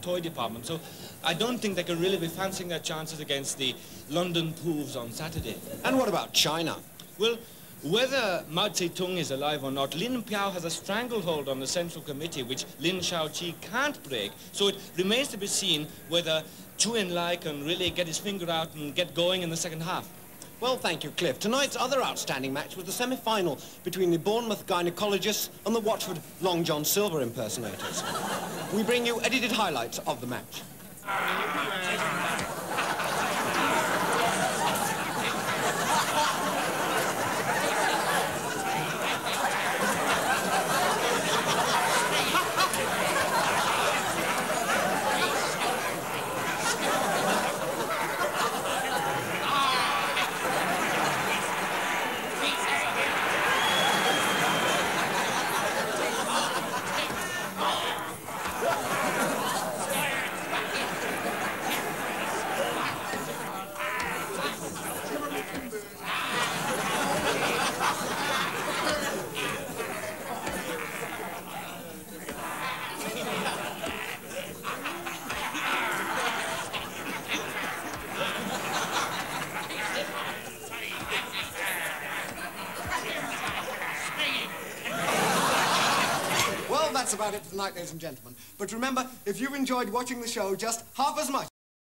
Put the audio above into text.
toy department. So I don't think they can really be fancying their chances against the London Poofs on Saturday. And what about China? Well, whether Mao Zedong is alive or not, Lin Piao has a stranglehold on the Central Committee, which Liu Shaoqi can't break. So it remains to be seen whether Zhou Enlai can really get his finger out and get going in the second half. Well, thank you, Cliff. Tonight's other outstanding match was the semi-final between the Bournemouth gynecologists and the Watford Long John Silver impersonators. we bring you edited highlights of the match. That's about it for tonight, ladies and gentlemen. But remember, if you've enjoyed watching the show just half as much